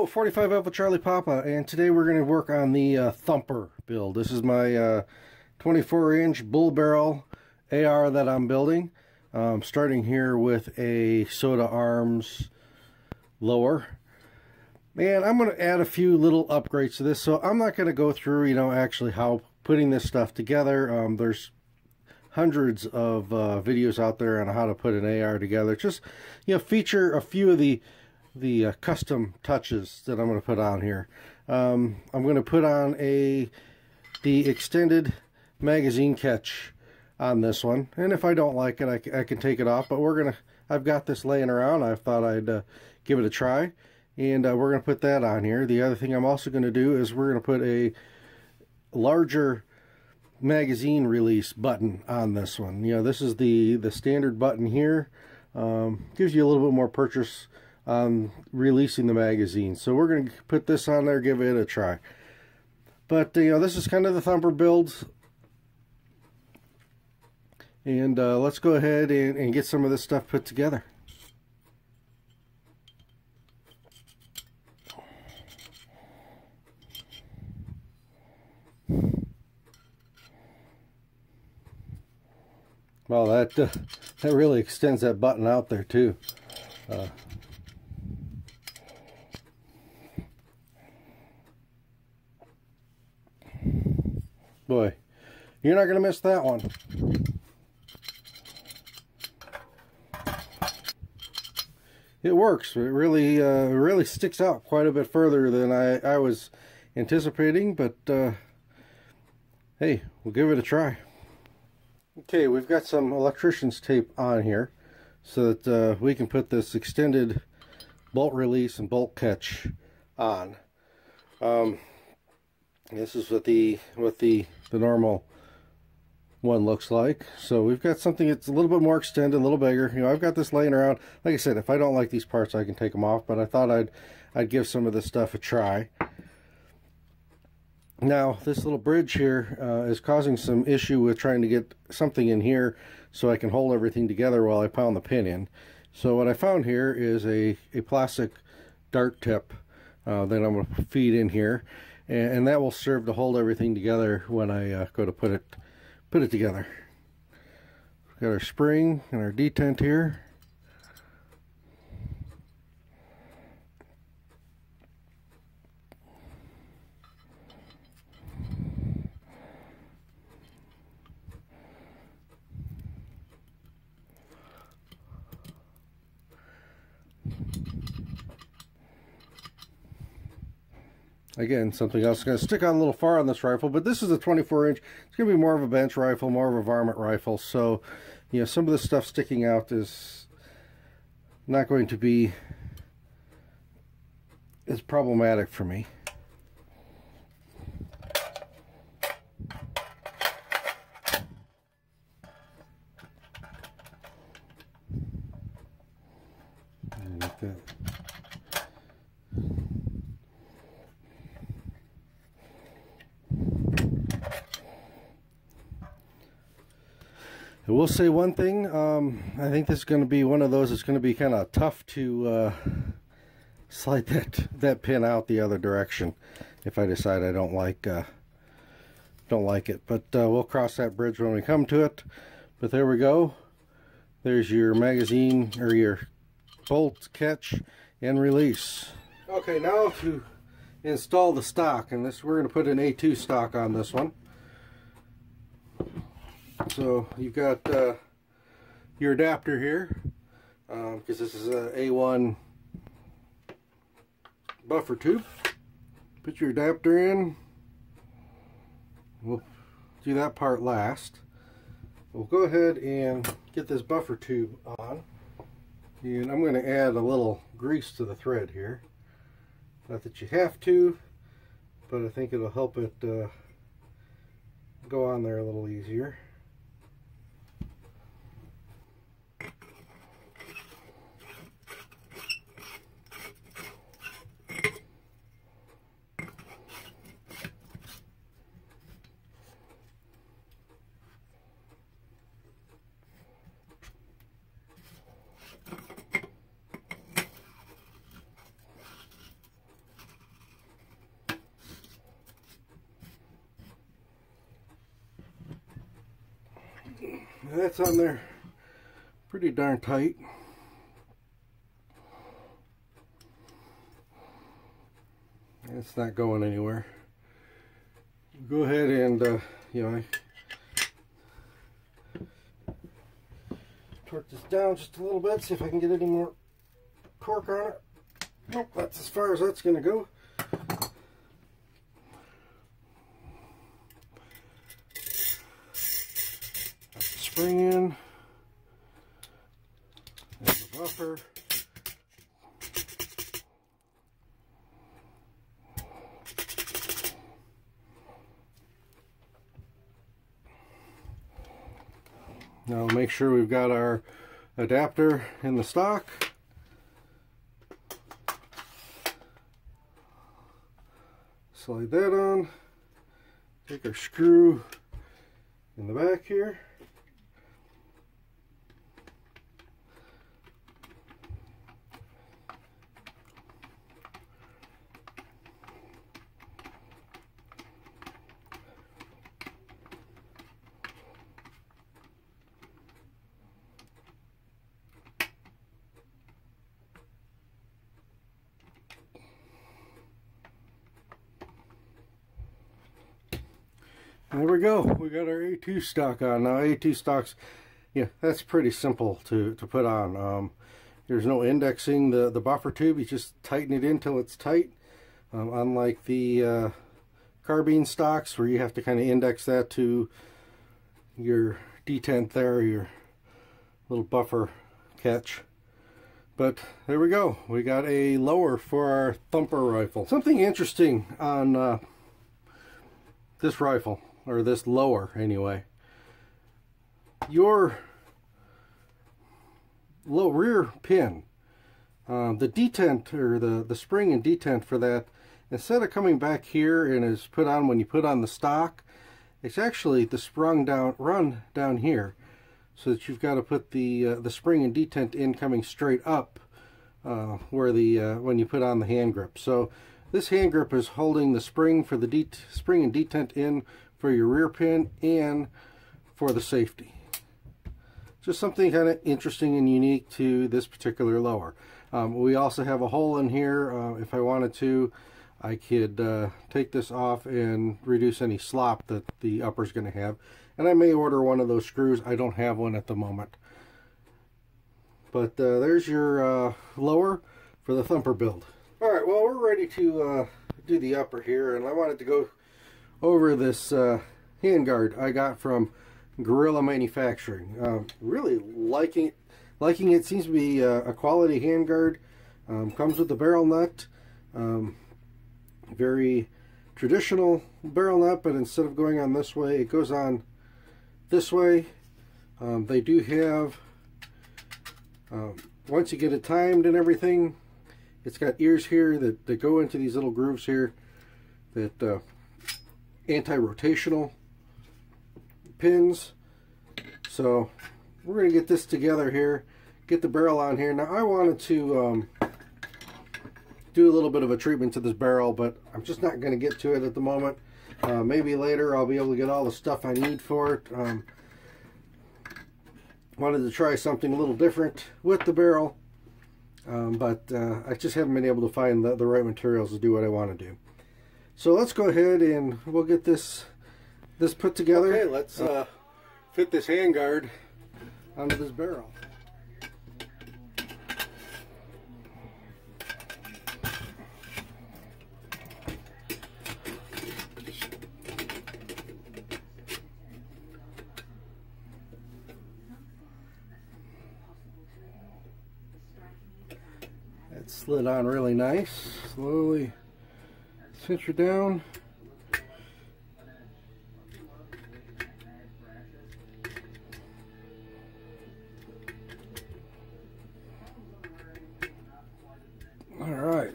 Hello, 45 Alpha Charlie Papa, and today we're going to work on the uh, Thumper build. This is my uh, 24 inch bull barrel AR that I'm building. Um, starting here with a SOTA Arms lower. And I'm going to add a few little upgrades to this, so I'm not going to go through, you know, actually how putting this stuff together. Um, there's hundreds of uh, videos out there on how to put an AR together. Just, you know, feature a few of the the uh, custom touches that I'm going to put on here. Um, I'm going to put on a the extended magazine catch on this one, and if I don't like it, I, I can take it off. But we're gonna, I've got this laying around. I thought I'd uh, give it a try, and uh, we're gonna put that on here. The other thing I'm also going to do is we're going to put a larger magazine release button on this one. You know, this is the the standard button here. Um, gives you a little bit more purchase um, releasing the magazine. So we're going to put this on there, give it a try. But, you know, this is kind of the Thumper build. And uh, let's go ahead and, and get some of this stuff put together. Well, that uh, that really extends that button out there too. Uh, you're not going to miss that one. It works. It really, uh, really sticks out quite a bit further than I, I was anticipating, but uh, hey, we'll give it a try. Okay, we've got some electrician's tape on here so that uh, we can put this extended bolt release and bolt catch on. Um, this is what the what the the normal one looks like. So we've got something that's a little bit more extended, a little bigger. You know, I've got this laying around. Like I said, if I don't like these parts, I can take them off. But I thought I'd I'd give some of this stuff a try. Now, this little bridge here uh, is causing some issue with trying to get something in here so I can hold everything together while I pound the pin in. So what I found here is a, a plastic dart tip uh, that I'm going to feed in here and, and, that will serve to hold everything together when I uh, go to put it put it together. We've got our spring and our detent here. Again, something else is going to stick on a little far on this rifle, but this is a 24 inch. It's going to be more of a bench rifle, more of a varmint rifle. So, you know, some of the stuff sticking out is not going to be as problematic for me. Like that. I will say one thing. Um, I think this is going to be one of those. It's going to be kind of tough to uh, slide that that pin out the other direction if I decide I don't like uh, don't like it. But uh, we'll cross that bridge when we come to it. But there we go. There's your magazine or your bolt catch and release. Okay, now to install the stock, and this we're going to put an A2 stock on this one. So you've got uh, your adapter here because um, this is a A1 buffer tube. Put your adapter in. We'll do that part last. We'll go ahead and get this buffer tube on. And I'm going to add a little grease to the thread here. Not that you have to, but I think it'll help it uh, go on there a little easier. That's on there pretty darn tight. It's not going anywhere. Go ahead and, uh, you know, torque this down just a little bit, see if I can get any more torque on it. Nope, that's as far as that's going to go. Spring in. The buffer. Now make sure we've got our adapter in the stock. Slide that on. Take our screw in the back here. Go. We got our A2 stock on. Now A2 stocks, yeah, that's pretty simple to, to put on. Um, there's no indexing the, the buffer tube. You just tighten it in until it's tight. Um, unlike the uh, carbine stocks where you have to kind of index that to your detent there, your little buffer catch. But there we go. We got a lower for our thumper rifle. Something interesting on uh, this rifle or this lower anyway, your low rear pin, um, the detent or the, the spring and detent for that, instead of coming back here and is put on when you put on the stock, it's actually the sprung down, run down here so that you've got to put the uh, the spring and detent in coming straight up uh, where the uh, when you put on the hand grip. So this hand grip is holding the spring for the det spring and detent in for your rear pin and for the safety. Just something kind of interesting and unique to this particular lower. Um, we also have a hole in here. Uh, if I wanted to, I could uh, take this off and reduce any slop that the upper is going to have. And I may order one of those screws. I don't have one at the moment. But uh, there's your uh, lower for the thumper build. Alright, well we're ready to uh, do the upper here. And I wanted to go over this uh, handguard I got from Gorilla Manufacturing. Uh, really liking liking it. Seems to be uh, a quality handguard. Um, comes with the barrel nut. Um, very traditional barrel nut, but instead of going on this way, it goes on this way. Um, they do have, um, once you get it timed and everything, it's got ears here that, that go into these little grooves here that uh, anti-rotational pins. So we're going to get this together here, get the barrel on here. Now I wanted to um, do a little bit of a treatment to this barrel, but I'm just not going to get to it at the moment. Uh, maybe later I'll be able to get all the stuff I need for it. Um, wanted to try something a little different with the barrel, um, but uh, I just haven't been able to find the, the right materials to do what I want to do. So let's go ahead and we'll get this this put together. Okay, let's uh, fit this handguard onto this barrel. That slid on really nice. Slowly cinch down. All right.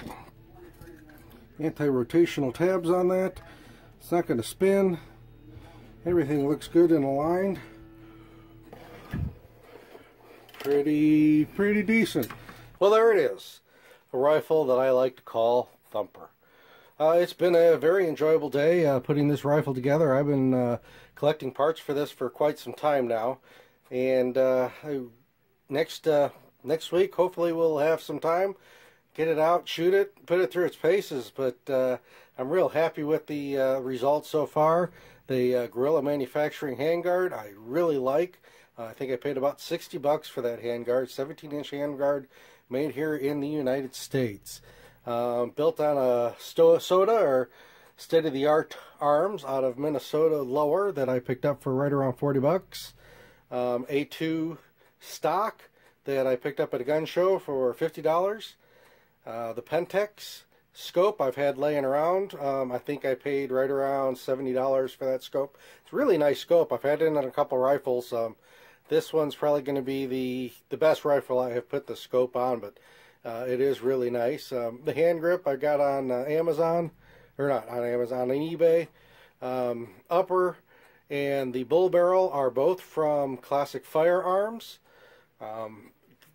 Anti-rotational tabs on that. It's not going to spin. Everything looks good and aligned. Pretty, pretty decent. Well, there it is. A rifle that I like to call Thumper. Uh, it's been a very enjoyable day uh, putting this rifle together. I've been uh, collecting parts for this for quite some time now. And uh, next uh, next week, hopefully, we'll have some time, get it out, shoot it, put it through its paces. But uh, I'm real happy with the results so far. The Gorilla Manufacturing handguard I really like. I think I paid about 60 bucks for that handguard, 17 inch handguard made here in the United States. Um, built on a SOTA or state of the art arms out of Minnesota Lower that I picked up for right around 40 bucks. Um, A2 stock that I picked up at a gun show for $50. Uh, the Pentax scope I've had laying around. Um, I think I paid right around $70 for that scope. It's a really nice scope. I've had it in a couple rifles. Um, this one's probably going to be the, the best rifle I have put the scope on, but uh, it is really nice. Um, the hand grip I got on uh, Amazon, or not on Amazon, on eBay. Um, upper and the bull barrel are both from Classic Firearms. Um,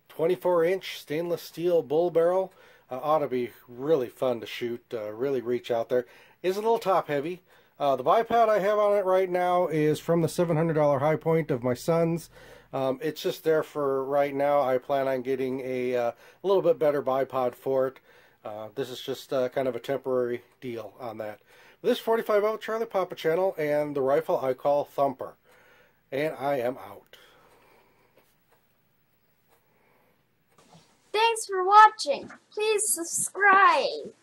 24 inch stainless steel bull barrel uh, ought to be really fun to shoot, uh, really reach out there. Is a little top heavy. Uh, the bipod I have on it right now is from the $700 Hi-Point of my son's. Um, it's just there for right now. I plan on getting a, uh, a little bit better bipod for it. Uh, this is just uh, kind of a temporary deal on that. This 45 Alpha Charlie Papa channel and the rifle I call Thumper. And I am out. Thanks for watching. Please subscribe.